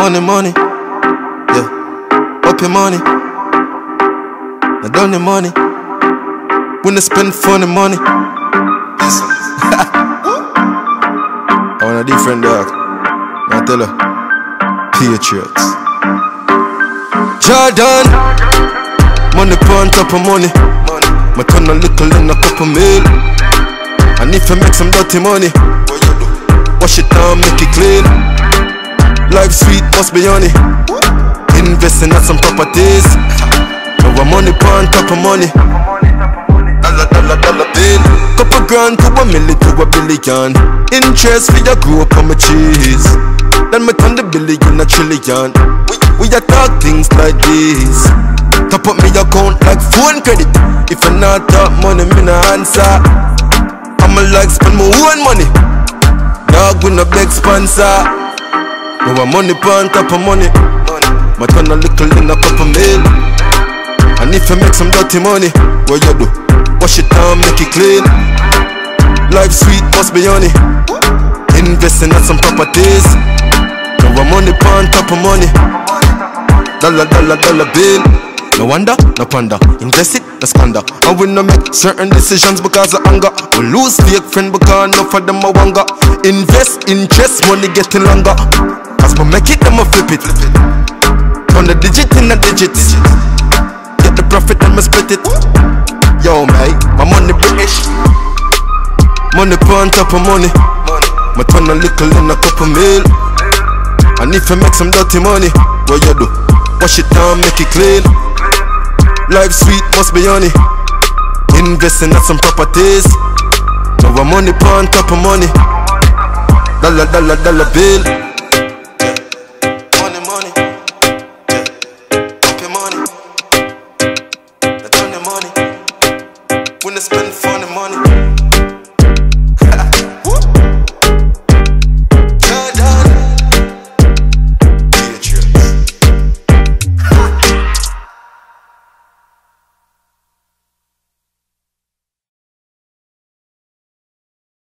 Money, money, yeah. Up your money, down your money. When to spend funny money. I want a different dog. I tell her, Patriots. Jordan, money on top of money. My turn a little in a couple mil. And if I make some dirty money, wash it down, make it clean. Life sweet, must be honey. Investing at some properties. Now I'm money on top of money. Dollar, dollar, dollar bill. Couple grand to a million to a billion. Interest for your grow up on my cheese. Then me turn the billion a trillion. We, we a talk things like this. Top up me account like phone credit. If I not talk money, me no answer. I'ma like spend my own money. With no big sponsor. Now I'm money on top of money. My turn a little in a couple mil. And if you make some dirty money, what you do? Wash it down, make it clean. Life sweet, must be honey. Investing at some properties. Now I'm money on top of money. Dollar, dollar, dollar bill. No wonder, no ponder. Invest it, no squander. And we no make certain decisions because of anger. We lose fake friend because enough of them a wanga. Invest, interest, money getting longer. As we make it, them a flip it. Turn the digit in the digit. Get the profit, and me split it. Yo, mate, my money British. Money on top of money. My turn a little in a couple mil. And if you make some dirty money, what you do? Wash it down, make it clean. Life sweet, must be honey. Investing at some properties. Now I'm money on top of money. Dollar, dollar, dollar bill. Money, money. Up your money. Now turn your money. When to spend